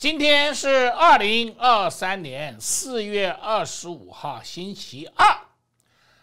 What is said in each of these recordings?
今天是二零二三年四月二十五号，星期二。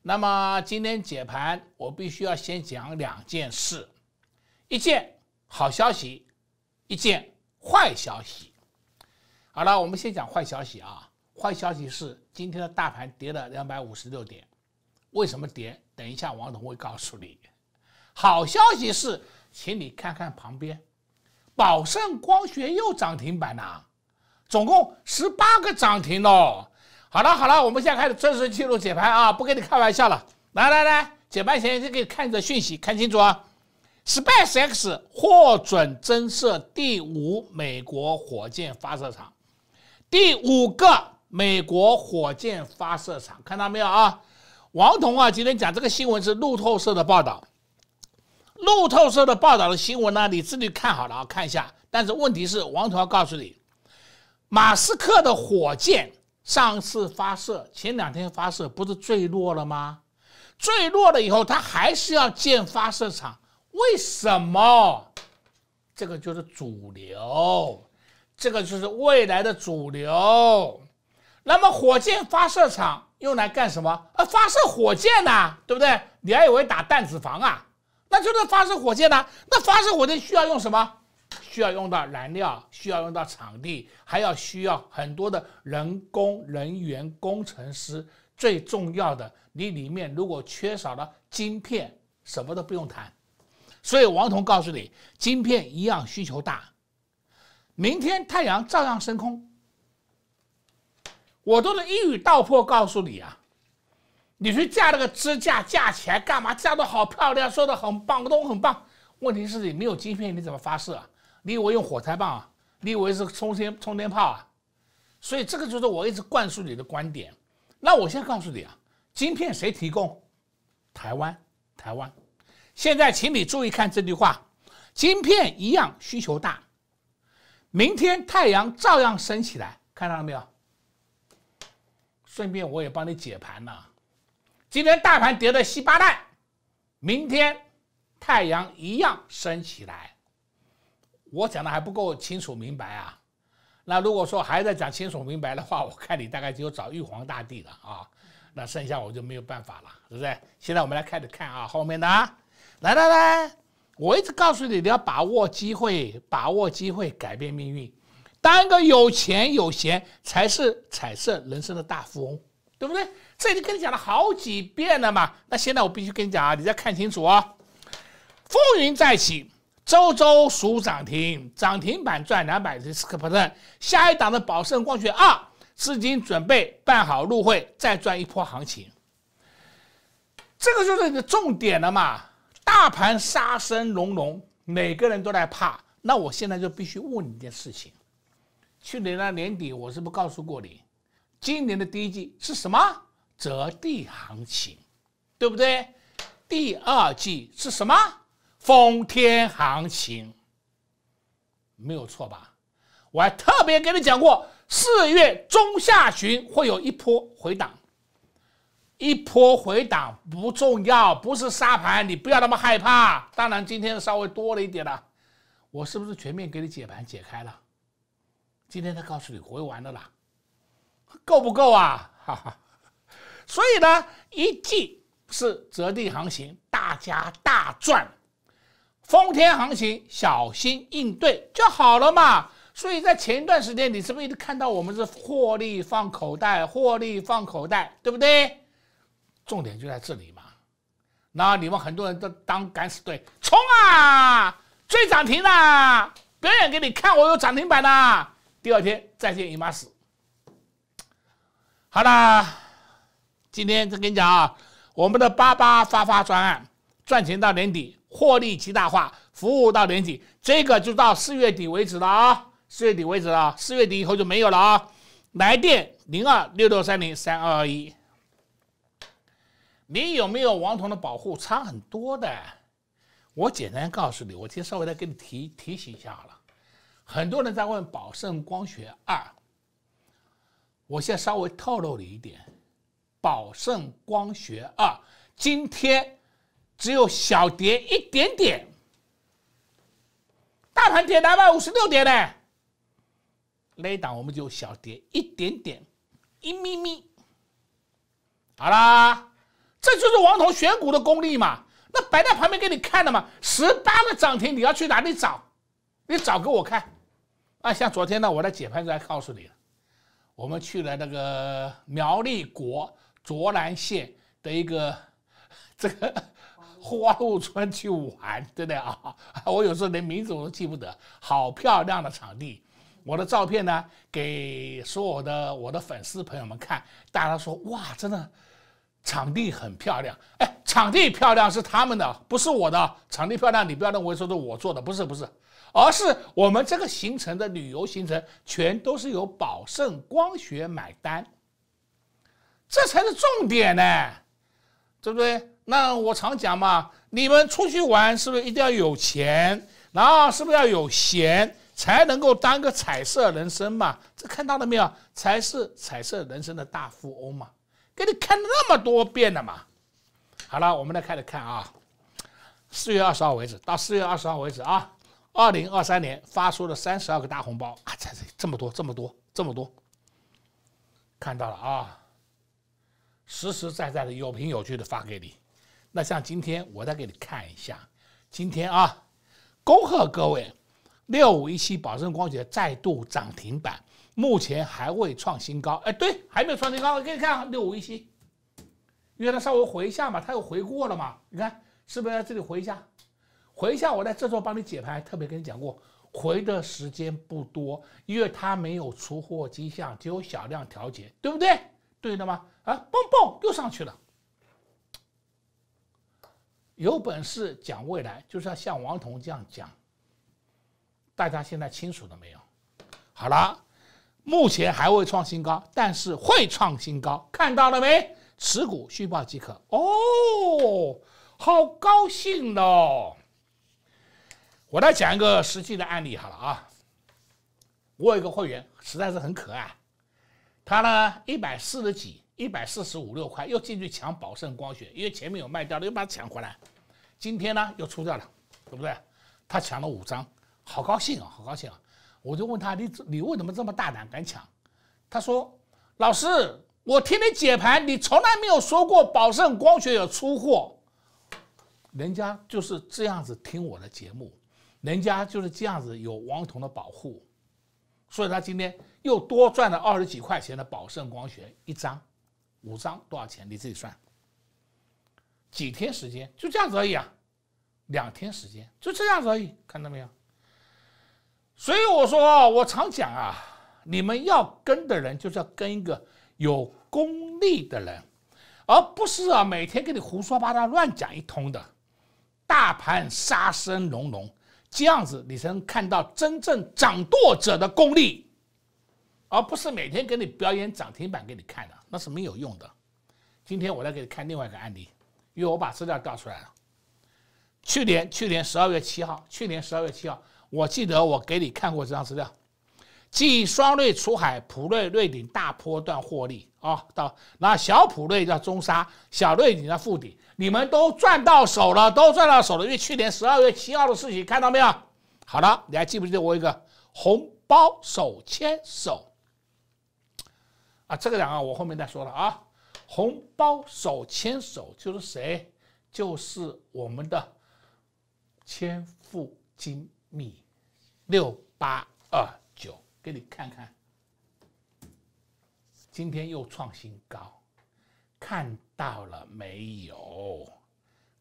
那么今天解盘，我必须要先讲两件事：一件好消息，一件坏消息。好了，我们先讲坏消息啊。坏消息是今天的大盘跌了两百五十六点，为什么跌？等一下王总会告诉你。好消息是，请你看看旁边。宝盛光学又涨停板呐，总共十八个涨停哦。好了好了，我们现在开始正式进入解盘啊，不跟你开玩笑了。来来来，解盘前先给你看着讯息，看清楚啊。SpaceX 获准增设第五美国火箭发射场，第五个美国火箭发射场，看到没有啊？王彤啊，今天讲这个新闻是路透社的报道。路透社的报道的新闻呢，你自己看好了啊，看一下。但是问题是，王彤要告诉你，马斯克的火箭上次发射，前两天发射不是坠落了吗？坠落了以后，他还是要建发射场，为什么？这个就是主流，这个就是未来的主流。那么，火箭发射场用来干什么？啊，发射火箭呐，对不对？你还以为打弹子房啊？那就是发射火箭呢？那发射火箭需要用什么？需要用到燃料，需要用到场地，还要需要很多的人工人员、工程师。最重要的，你里面如果缺少了晶片，什么都不用谈。所以王彤告诉你，晶片一样需求大，明天太阳照样升空。我都是一语道破告诉你啊。你去架那个支架，架起来干嘛？架的好漂亮，说的很棒，都很棒。问题是你没有晶片，你怎么发射啊？你以为用火柴棒啊？你以为是充电充电炮啊？所以这个就是我一直灌输你的观点。那我现在告诉你啊，晶片谁提供？台湾，台湾。现在请你注意看这句话：晶片一样需求大，明天太阳照样升起来，看到了没有？顺便我也帮你解盘了。今天大盘跌的稀巴烂，明天太阳一样升起来。我讲的还不够清楚明白啊？那如果说还在讲清楚明白的话，我看你大概只有找玉皇大帝了啊。那剩下我就没有办法了，是不是？现在我们来开始看啊，后面的啊，来来来，我一直告诉你，你要把握机会，把握机会改变命运。当一个有钱有闲，才是彩色人生的大富翁，对不对？这已经跟你讲了好几遍了嘛，那现在我必须跟你讲啊，你再看清楚啊！风云再起，周周数涨停，涨停板赚两百四十个 percent。下一档的宝盛光学二，资金准备办好入会，再赚一波行情。这个就是你的重点了嘛！大盘杀声隆隆，每个人都在怕。那我现在就必须问你一件事情：去年的年底，我是不是告诉过你，今年的第一季是什么？折地行情，对不对？第二季是什么？封天行情，没有错吧？我还特别跟你讲过，四月中下旬会有一波回档，一波回档不重要，不是沙盘，你不要那么害怕。当然，今天稍微多了一点了，我是不是全面给你解盘解开了？今天他告诉你回完了啦，够不够啊？哈哈。所以呢，一季是择地行情，大家大赚；封天行情，小心应对就好了嘛。所以在前一段时间，你是不是一直看到我们是获利放口袋，获利放口袋，对不对？重点就在这里嘛。那你们很多人都当敢死队，冲啊，追涨停啦，表演给你看，我有涨停板啦。第二天再见姨妈死。好啦。今天再跟你讲啊，我们的八八发发专案赚钱到年底，获利极大化，服务到年底，这个就到四月底为止了啊，四月底为止了，四月底以后就没有了啊。来电零二六六三零三二二一，你有没有王彤的保护？差很多的。我简单告诉你，我今天稍微再给你提提醒一下好了。很多人在问宝盛光学二，我现在稍微透露你一点。宝盛光学二今天只有小跌一点点，大盘跌两百五十六点呢，那一档我们就小跌一点点，一咪咪。好啦，这就是王彤选股的功力嘛。那摆在旁边给你看的嘛，十八个涨停，你要去哪里找？你找给我看。啊，像昨天呢，我的解盘就来告诉你了，我们去了那个苗栗国卓兰县的一个 这个花鹿村去玩，对不对啊？我有时候连名字我都记不得，好漂亮的场地。我的照片呢，给所有的我的粉丝朋友们看，大家说哇，真的场地很漂亮。哎，场地漂亮是他们的，不是我的。场地漂亮，你不要认为说是我做的，不是，不是，而是我们这个行程的旅游行程全都是由宝盛光学买单，这才是重点呢，对不对？那我常讲嘛，你们出去玩是不是一定要有钱，然后是不是要有闲？才能够当个彩色人生嘛？这看到了没有？才是彩色人生的大富翁嘛！给你看那么多遍了嘛！好了，我们来开始看啊。四月二十号为止，到四月二十号为止啊，二零二三年发出了三十二个大红包啊！这这这么多，这么多，这么多，看到了啊！实实在在的有凭有据的发给你。那像今天我再给你看一下，今天啊，恭贺各位。六五一七宝盛光学再度涨停板，目前还未创新高。哎，对，还没有创新高。给你看六五一七，因为它稍微回一下嘛，它又回过了嘛。你看是不是在这里回一下？回一下，我在这时候帮你解盘，特别跟你讲过，回的时间不多，因为它没有出货迹象，只有小量调节，对不对？对的吗？啊，蹦蹦又上去了。有本事讲未来，就是要像王彤这样讲。大家现在清楚了没有？好了，目前还未创新高，但是会创新高，看到了没？持股续报即可。哦，好高兴哦！我来讲一个实际的案例好了啊。我有一个会员，实在是很可爱，他呢一百四十几，一百四十五六块，又进去抢宝盛光学，因为前面有卖掉的，又把它抢回来。今天呢又出掉了，对不对？他抢了五张。好高兴啊，好高兴啊！我就问他，你你为什么这么大胆敢抢？他说：“老师，我听你解盘，你从来没有说过宝盛光学有出货。人家就是这样子听我的节目，人家就是这样子有王彤的保护，所以他今天又多赚了二十几块钱的宝盛光学一张，五张多少钱？你自己算。几天时间就这样子而已啊，两天时间就这样子而已，看到没有？”所以我说，我常讲啊，你们要跟的人就是要跟一个有功力的人，而不是啊每天跟你胡说八道、乱讲一通的。大盘杀声隆隆，这样子你才能看到真正掌舵者的功力，而不是每天给你表演涨停板给你看的，那是没有用的。今天我来给你看另外一个案例，因为我把资料调出来了。去年去年十二月七号，去年十二月七号。我记得我给你看过这张资料，继双瑞出海，普瑞瑞鼎大波段获利啊，到那小普瑞叫中沙，小瑞鼎叫富鼎，你们都赚到手了，都赚到手了。因为去年十二月七号的事情看到没有？好了，你还记不记得我一个红包手牵手啊？这个两个我后面再说了啊。红包手牵手就是谁？就是我们的千富金。米六八二九，给你看看，今天又创新高，看到了没有？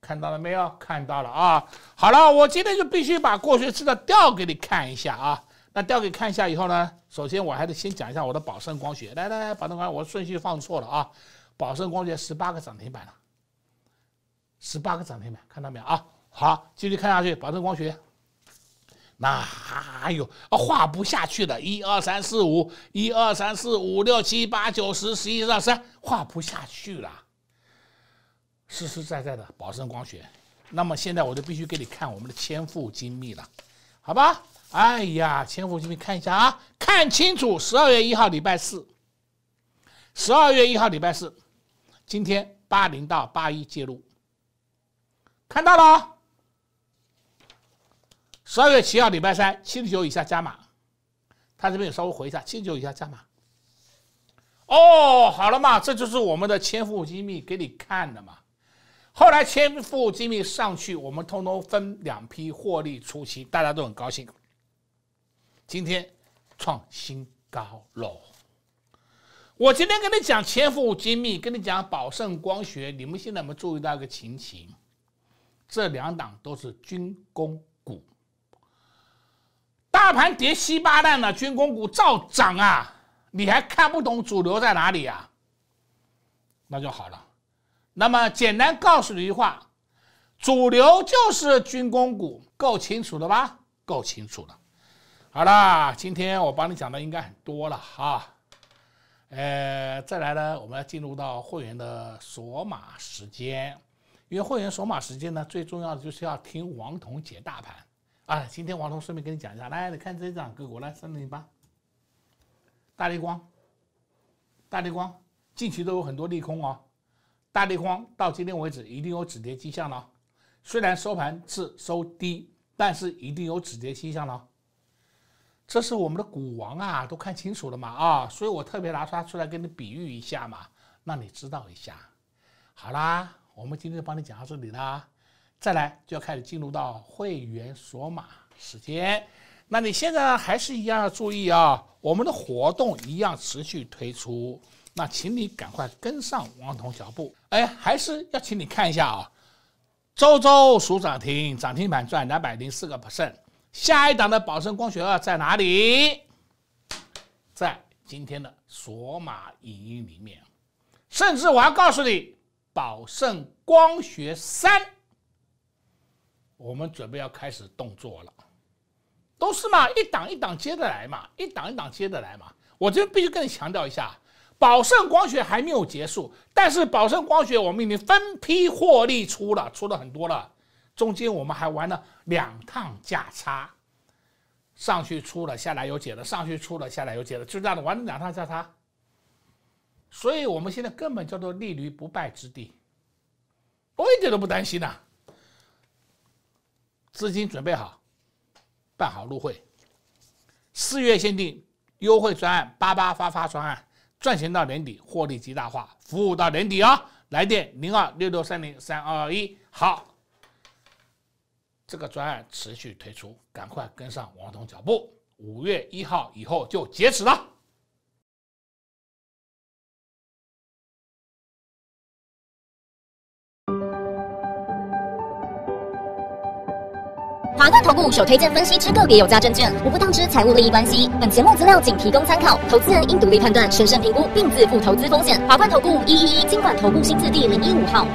看到了没有？看到了啊！好了，我今天就必须把过去吃的调给你看一下啊。那调给看一下以后呢，首先我还得先讲一下我的宝盛光学。来来来，宝盛光，我顺序放错了啊！宝盛光学十八个涨停板了，十八个涨停板，看到没有啊？好，继续看下去，宝盛光学。那还有啊，画不下去的，一二三四五，一二三四五六七八九十十一二三，画不下去了。实实在在的宝盛光学，那么现在我就必须给你看我们的千富精密了，好吧？哎呀，千富精密，看一下啊，看清楚，十二月一号礼拜四，十二月一号礼拜四，今天八零到八一介入，看到了。十二月七号，礼拜三，七十九以下加码，他这边稍微回一下，七十九以下加码。哦，好了嘛，这就是我们的千富精密给你看的嘛。后来千富精密上去，我们通通分两批获利出清，大家都很高兴。今天创新高喽！我今天跟你讲千富精密，跟你讲宝盛光学，你们现在有没有注意到一个情形？这两档都是军工，大盘跌稀巴烂了，军工股照涨啊！你还看不懂主流在哪里呀？那就好了。那么简单告诉你一句话：主流就是军工股，够清楚了吧？够清楚了。好啦，今天我帮你讲的应该很多了哈。呃，再来呢，我们要进入到会员的锁码时间。因为会员锁码时间呢，最重要的就是要听王彤解大盘啊。今天王彤顺便跟你讲一下，来，你看这张个股，来三零零八，大力光，大力光近期都有很多利空哦。大力光到今天为止一定有止跌迹象了，虽然收盘是收低，但是一定有止跌迹象了。这是我们的股王啊，都看清楚了嘛啊，所以我特别拿它出来跟你比喻一下嘛，让你知道一下。好啦，我们今天就帮你讲到这里啦，再来就要开始进入到会员锁码时间。那你现在还是一样要注意啊，我们的活动一样持续推出。那请你赶快跟上王彤脚步，哎，还是要请你看一下啊，周周数涨停，涨停板赚两百零四个 percent，下一档的宝盛光学二在哪里？在今天的索马影音里面，甚至我要告诉你，宝盛光学三，我们准备要开始动作了，都是嘛，一档一档接着来嘛，一档一档接着来嘛，我这必须跟你强调一下。宝盛光学还没有结束，但是宝盛光学我们已经分批获利出了，出了很多了。中间我们还玩了两趟价差，上去出了，下来有解了，上去出了，下来有解了，就这样的玩了两趟价差。所以我们现在根本叫做立于不败之地，我一点都不担心呐。资金准备好，办好入会，四月限定优惠专案，八八发发专案。赚钱到年底，获利极大化，服务到年底啊！来电零二六六三零三二二一。好，这个专案持续推出，赶快跟上王彤脚步。五月一号以后就截止了。华冠投顾首推荐分析之个别有价证券，无不当之财务利益关系。本节目资料仅提供参考，投资人应独立判断、审慎评估，并自负投资风险。华冠投顾一一一经管投顾新字第零一五号。